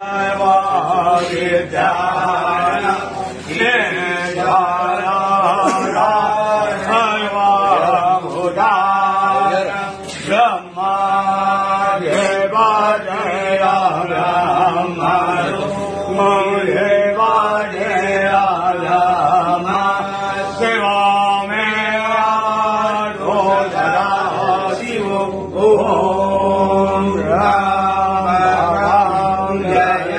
बाजा हा हा झूले बाज सेवा में Yeah.